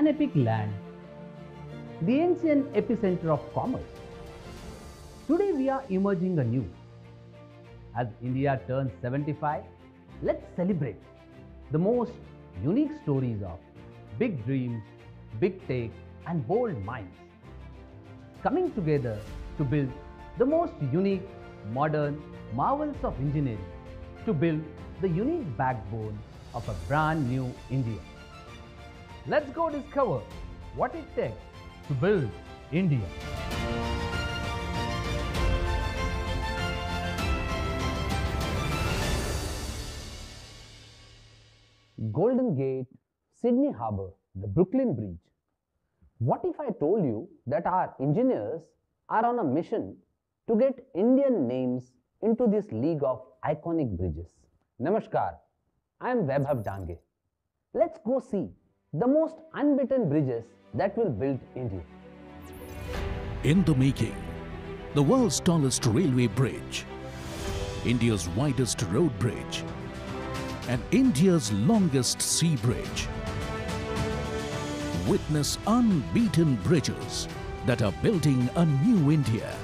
an epic land, the ancient epicenter of commerce. Today we are emerging anew. As India turns 75, let's celebrate the most unique stories of big dreams, big take, and bold minds coming together to build the most unique, modern marvels of engineering to build the unique backbone of a brand new India. Let's go discover what it takes to build India. Golden Gate, Sydney Harbour, the Brooklyn Bridge. What if I told you that our engineers are on a mission to get Indian names into this league of iconic bridges? Namaskar, I am Vaibhav Dange. Let's go see the most unbeaten bridges that will build India. In the making, the world's tallest railway bridge, India's widest road bridge, and India's longest sea bridge. Witness unbeaten bridges that are building a new India.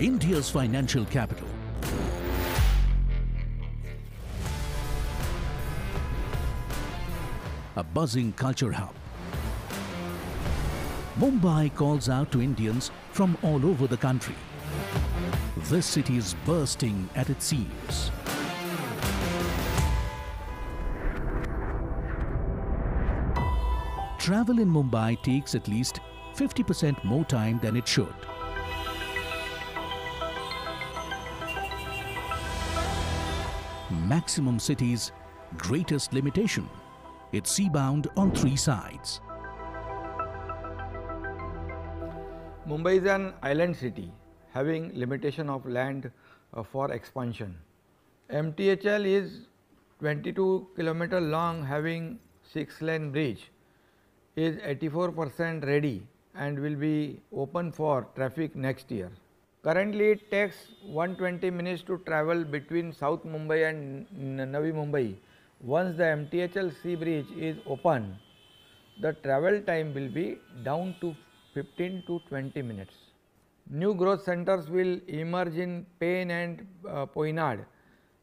India's financial capital. Buzzing culture hub. Mumbai calls out to Indians from all over the country. This city is bursting at its seams. Travel in Mumbai takes at least 50% more time than it should. Maximum city's greatest limitation. It's seabound on three sides. Mumbai is an island city having limitation of land uh, for expansion. MTHL is 22 kilometer long having 6 lane bridge is 84 percent ready and will be open for traffic next year. Currently it takes 120 minutes to travel between South Mumbai and Navi Mumbai. Once the MTHL sea bridge is open, the travel time will be down to 15 to 20 minutes. New growth centers will emerge in Pen and uh, Poinad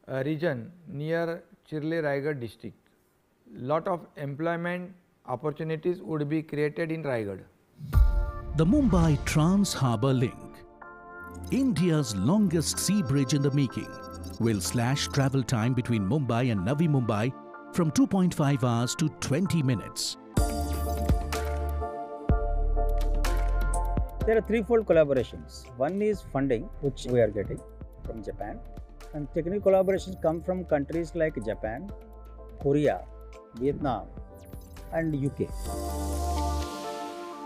uh, region near Chirle Raigad district. Lot of employment opportunities would be created in Raigad. The Mumbai Trans Harbour Link, India's longest sea bridge in the making, will slash travel time between Mumbai and Navi Mumbai from 2.5 hours to 20 minutes. There are threefold collaborations. One is funding, which we are getting from Japan, and technical collaborations come from countries like Japan, Korea, Vietnam, and UK.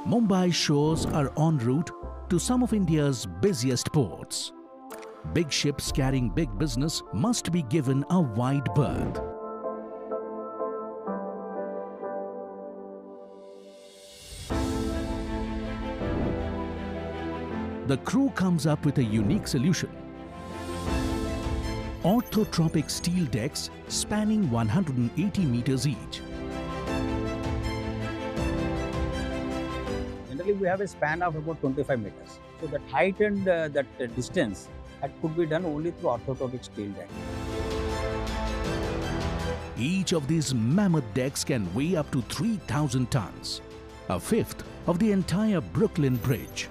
Mumbai shores are en route to some of India's busiest ports. Big ships carrying big business must be given a wide berth. The crew comes up with a unique solution. Orthotropic steel decks spanning 180 meters each. Generally, we have a span of about 25 meters. So that height and uh, that uh, distance that could be done only through orthotropic steel deck. Each of these mammoth decks can weigh up to 3,000 tons, a fifth of the entire Brooklyn Bridge.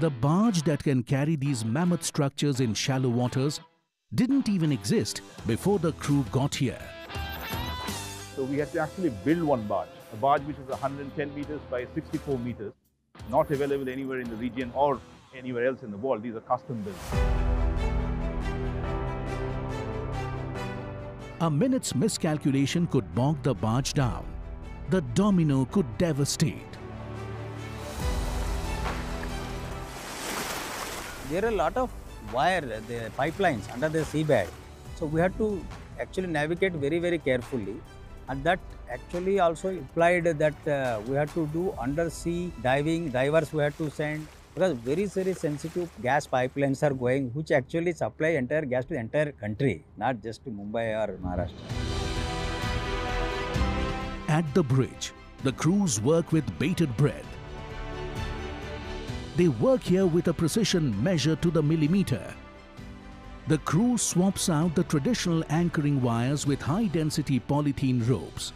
The barge that can carry these mammoth structures in shallow waters didn't even exist before the crew got here. So we had to actually build one barge, a barge which is 110 meters by 64 meters, not available anywhere in the region or anywhere else in the world. These are custom built. A minute's miscalculation could bog the barge down. The domino could devastate. There are a lot of wire, the pipelines under the seabed. So we had to actually navigate very, very carefully. And that actually also implied that uh, we had to do undersea diving, divers we had to send because very, very sensitive gas pipelines are going, which actually supply entire gas to the entire country, not just to Mumbai or Maharashtra. At the bridge, the crews work with bated breath. They work here with a precision measured to the millimeter. The crew swaps out the traditional anchoring wires with high density polythene ropes.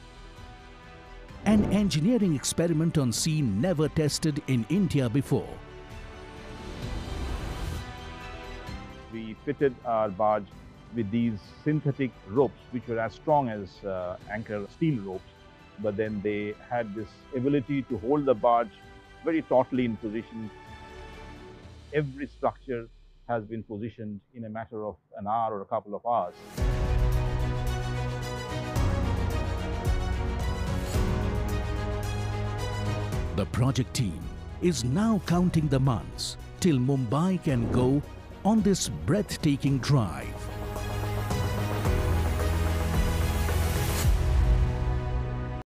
An engineering experiment on sea never tested in India before. We fitted our barge with these synthetic ropes, which were as strong as uh, anchor steel ropes, but then they had this ability to hold the barge very tautly in position. Every structure has been positioned in a matter of an hour or a couple of hours. The project team is now counting the months till Mumbai can go on this breathtaking drive.